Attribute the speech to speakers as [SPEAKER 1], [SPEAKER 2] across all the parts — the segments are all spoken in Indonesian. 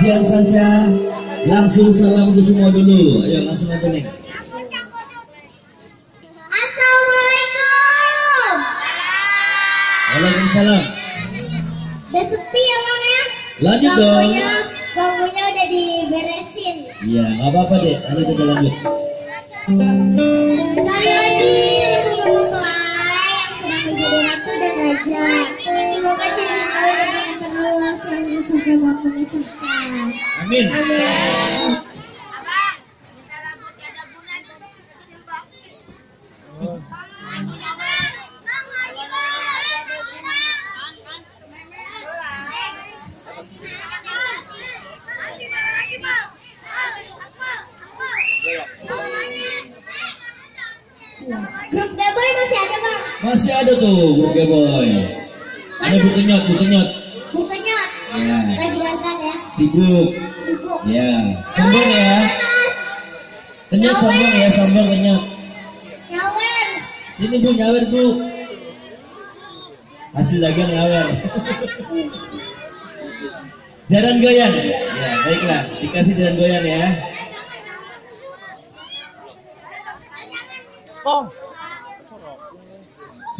[SPEAKER 1] diam saja. Langsung salam untuk semua dulu. Ayo langsung aja nih.
[SPEAKER 2] Assalamualaikum.
[SPEAKER 1] Waalaikumsalam.
[SPEAKER 2] Udah sepi ya bang ya?
[SPEAKER 1] Lanjut dong.
[SPEAKER 2] Bangkunya udah diberesin.
[SPEAKER 1] Iya, nggak apa-apa deh. Lanjut aja lanjut.
[SPEAKER 2] Sekali lagi untuk mempelai yang sedang menjadi ratu dan raja. Memisahkan.
[SPEAKER 1] Amin.
[SPEAKER 2] Amin. Grup Beboy masih ada bang?
[SPEAKER 1] Masih ada tuh, Burger Boy. Ada Bu Kenyot, Bu Kenyot.
[SPEAKER 2] Bukannya
[SPEAKER 1] Ya.
[SPEAKER 2] lagi dagang ya?
[SPEAKER 1] Sibuk.
[SPEAKER 2] Sibuk.
[SPEAKER 1] Ya. Sombong ya. Kenyot sombong ya, sombong kenyot.
[SPEAKER 2] Nyawer.
[SPEAKER 1] Sini Bu, nyawer Bu. Hasil dagang nyawer. Jaran goyang. Ya, baiklah. Dikasih jaran goyang ya.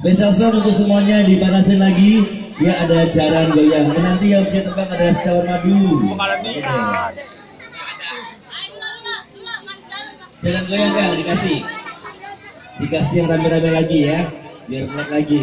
[SPEAKER 1] Spesial song untuk semuanya dipanasin lagi. Dia ada jaran goyang. Dan nanti yang punya tempat ada es cawan madu. Oke. Jaran goyang kan dikasih. Dikasih yang rame-rame lagi ya. Biar enak lagi.